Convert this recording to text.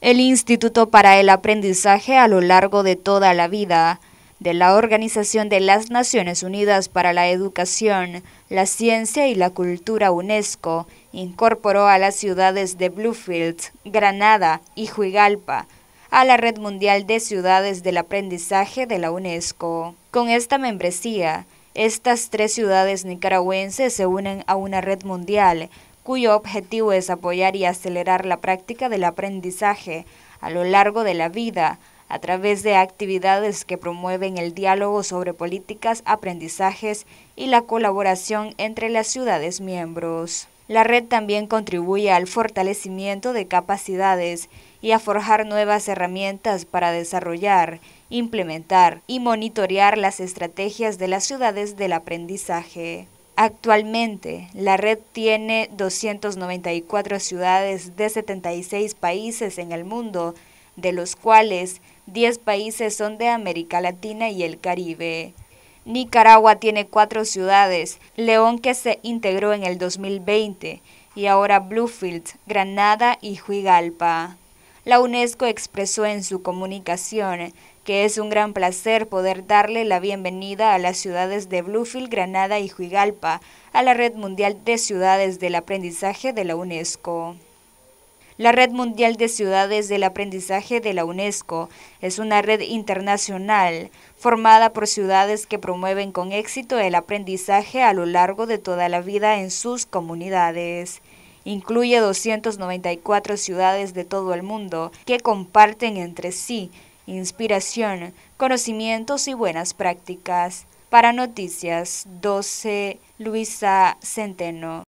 El Instituto para el Aprendizaje a lo largo de toda la vida de la Organización de las Naciones Unidas para la Educación, la Ciencia y la Cultura UNESCO incorporó a las ciudades de Bluefield, Granada y Juigalpa a la Red Mundial de Ciudades del Aprendizaje de la UNESCO. Con esta membresía, estas tres ciudades nicaragüenses se unen a una red mundial cuyo objetivo es apoyar y acelerar la práctica del aprendizaje a lo largo de la vida a través de actividades que promueven el diálogo sobre políticas, aprendizajes y la colaboración entre las ciudades miembros. La red también contribuye al fortalecimiento de capacidades y a forjar nuevas herramientas para desarrollar, implementar y monitorear las estrategias de las ciudades del aprendizaje. Actualmente, la red tiene 294 ciudades de 76 países en el mundo, de los cuales 10 países son de América Latina y el Caribe. Nicaragua tiene cuatro ciudades, León que se integró en el 2020 y ahora Bluefield, Granada y Huigalpa. La UNESCO expresó en su comunicación que es un gran placer poder darle la bienvenida a las ciudades de Bluefield, Granada y Huigalpa a la Red Mundial de Ciudades del Aprendizaje de la UNESCO. La Red Mundial de Ciudades del Aprendizaje de la UNESCO es una red internacional formada por ciudades que promueven con éxito el aprendizaje a lo largo de toda la vida en sus comunidades. Incluye 294 ciudades de todo el mundo que comparten entre sí inspiración, conocimientos y buenas prácticas. Para Noticias 12, Luisa Centeno.